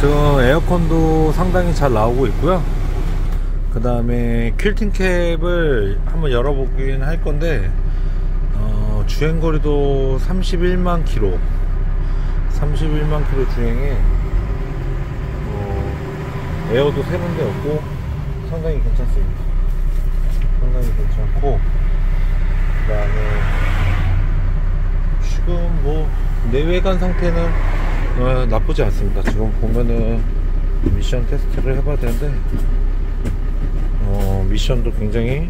지금 에어컨도 상당히 잘 나오고 있고요. 그 다음에 퀼팅 캡을 한번 열어보긴 할 건데 어, 주행거리도 31만 킬로. 31만 킬로 주행에 어, 에어도 세 군데 없고 상당히 괜찮습니다. 상당히 괜찮고 그 다음에 지금 뭐 내외관 상태는 어, 나쁘지 않습니다 지금 보면은 미션 테스트를 해봐야 되는데 어, 미션도 굉장히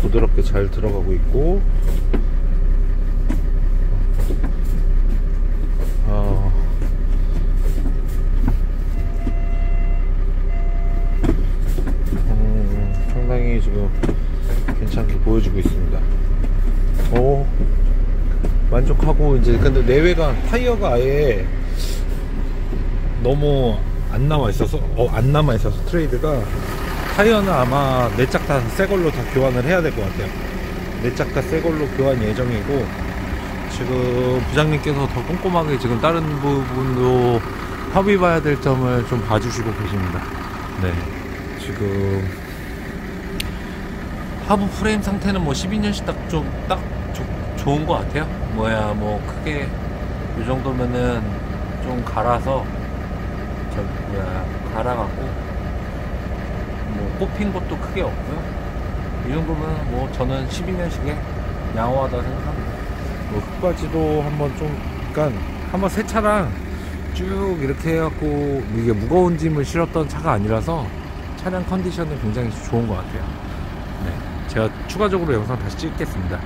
부드럽게 잘 들어가고 있고 어, 음, 상당히 지금 괜찮게 보여주고 있습니다. 오, 만족하고 이제 근데 내외관 타이어가 아예 너무 안 남아 있어서 어, 안 남아 있어서 트레이드가 타이어는 아마 네짝다 새 걸로 다 교환을 해야 될 것 같아요. 네짝다 새 걸로 교환 예정이고 지금 부장님께서 더 꼼꼼하게 지금 다른 부분도 협의 봐야 될 점을 좀 봐주시고 계십니다. 네, 지금 하부 프레임 상태는 뭐 12년씩 딱 좀딱 좋은 것 같아요. 뭐야 뭐 크게 이 정도면은 좀 갈아서 저 뭐야 갈아갖고 뭐 꼽힌 것도 크게 없고요. 이 정도면 뭐 저는 12년씩에 양호하다 생각합니다. 뭐 흙바지도 한번 좀 그러니까 한번 새 차랑 쭉 이렇게 해갖고 이게 무거운 짐을 실었던 차가 아니라서 차량 컨디션은 굉장히 좋은 것 같아요. 네, 제가 추가적으로 영상 다시 찍겠습니다.